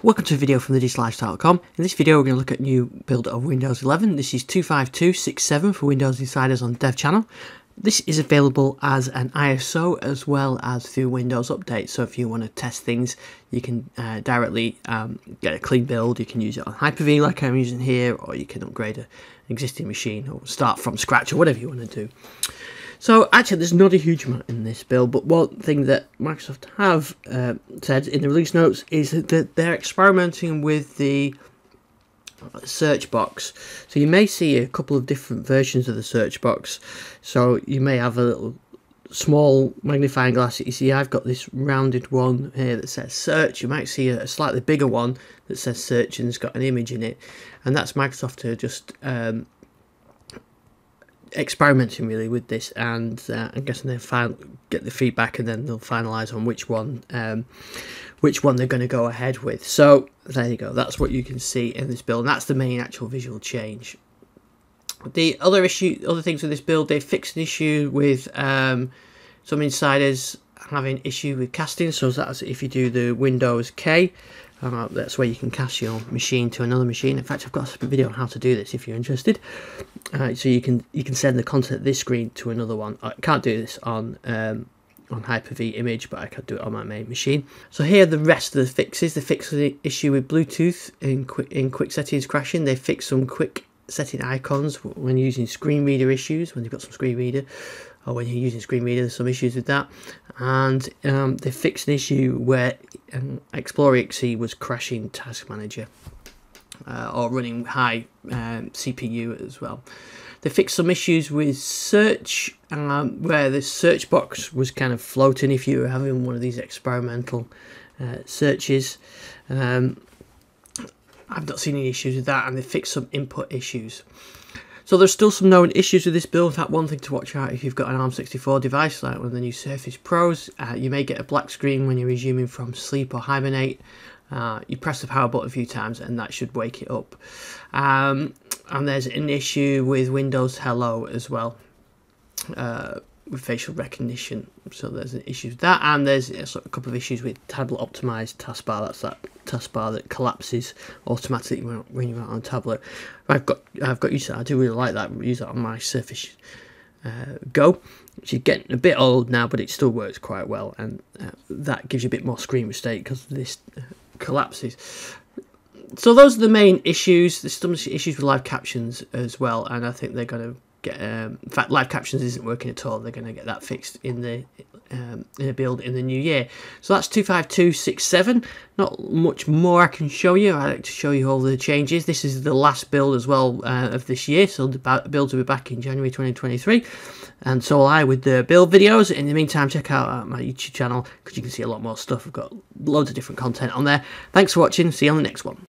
Welcome to a video from thedigitallifestyle.com. In this video we're going to look at new build of Windows 11. This is 25267 for Windows Insiders on Dev Channel. This is available as an ISO as well as through Windows Update. So if you want to test things, you can uh, directly um, get a clean build. You can use it on Hyper-V like I'm using here, or you can upgrade an existing machine or start from scratch or whatever you want to do. So actually, there's not a huge amount in this build, but one thing that Microsoft have uh, said in the release notes is that they're experimenting with the search box. So you may see a couple of different versions of the search box. So you may have a little small magnifying glass that you see I've got this rounded one here that says search you might see a slightly bigger one that says search and it's got an image in it and that's Microsoft to just um, experimenting really with this, and uh, I'm guessing they'll fin- get the feedback and then they'll finalise on which one, um, which one they're going to go ahead with. So there you go. That's what you can see in this build, and that's the main actual visual change. The other issue, other things with this build, they fixed an issue with um, some insiders having issue with casting. So that's if you do the Windows K, that's where you can cast your machine to another machine. In fact, I've got a video on how to do this if you're interested. Uh, so you can you can send the content of this screen to another one. I can't do this on um, on Hyper-V image, but I can do it on my main machine. So here are the rest of the fixes. They fixed the issue with Bluetooth in quick in quick settings crashing. They fixed some quick setting icons when using screen reader issues when you've got some screen reader or when you're using screen reader there's some issues with that. And um, they fixed an issue where um, Explorer exe was crashing task manager uh, or running high um, CPU as well. They fixed some issues with search um, where the search box was kind of floating if you were having one of these experimental uh, searches. Um, I've not seen any issues with that, and they fixed some input issues. So there's still some known issues with this build. That one thing to watch out if you've got an ARM64 device like one of the new Surface Pros. Uh, you may get a black screen when you're resuming from sleep or hibernate. Uh, you press the power button a few times and that should wake it up. Um, and there's an issue with Windows Hello as well. Uh, with facial recognition. So there's an issue with that, and there's a couple of issues with tablet optimized taskbar. That's that taskbar that collapses automatically when you're on a tablet. I've got I've got used to that. I do really like that. Use that on my Surface uh, Go, which is getting a bit old now, but it still works quite well, and uh, that gives you a bit more screen mistake because this uh, collapses. So those are the main issues. There's some issues with live captions as well, and I think they're going to get um, in fact live captions isn't working at all. They're going to get that fixed in the um, in a build in the new year. So that's 25267 not much more I can show you. I like to show you all the changes. This is the last build as well uh, of this year. So the builds will be back in January 2023 and so will I with the build videos. In the meantime check out uh, my YouTube channel because you can see a lot more stuff. I've got loads of different content on there. Thanks for watching. See you on the next one